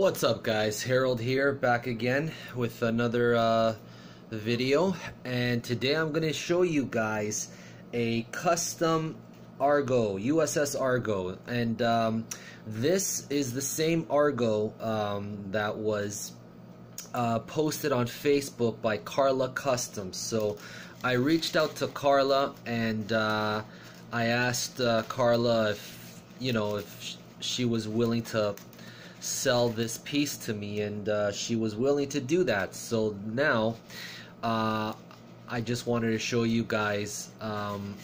What's up guys, Harold here, back again with another uh, video. And today I'm going to show you guys a custom Argo, USS Argo. And um, this is the same Argo um, that was uh, posted on Facebook by Carla Customs. So I reached out to Carla and uh, I asked uh, Carla if you know if she was willing to sell this piece to me and uh, she was willing to do that. So now uh, I just wanted to show you guys um,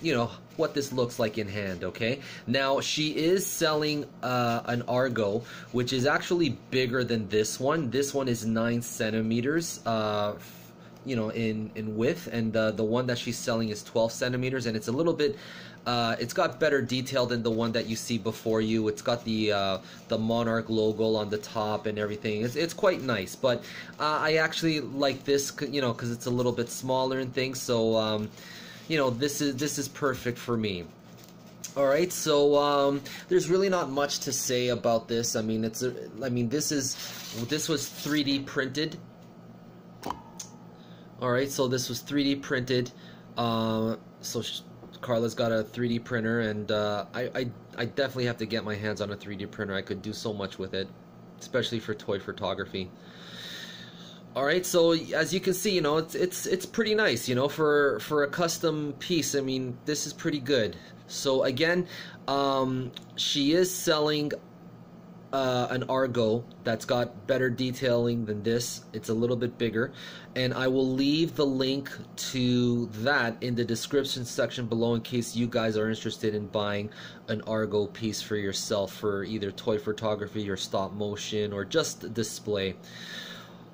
you know what this looks like in hand okay? Now she is selling uh, an Argo which is actually bigger than this one. This one is 9 centimeters uh, you know in in width and uh, the one that she's selling is 12 centimeters and it's a little bit uh, it's got better detail than the one that you see before you. It's got the uh, the monarch logo on the top and everything. It's, it's quite nice but uh, I actually like this you know because it's a little bit smaller and things so um, you know this is this is perfect for me. Alright, so um, there's really not much to say about this. I mean, it's a, I mean, this is this was 3D printed Alright, so this was 3D printed. Uh, so Carla's got a 3D printer, and uh, I, I, I definitely have to get my hands on a 3D printer. I could do so much with it, especially for toy photography. All right, so as you can see, you know it's it's it's pretty nice, you know, for for a custom piece. I mean, this is pretty good. So again, um, she is selling uh, an Argo that's got better detailing than this. It's a little bit bigger. And I will leave the link to that in the description section below in case you guys are interested in buying an Argo piece for yourself for either toy photography or stop motion or just display.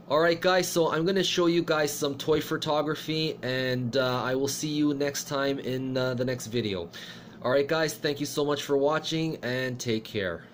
Alright guys, so I'm going to show you guys some toy photography and uh, I will see you next time in uh, the next video. Alright guys, thank you so much for watching and take care.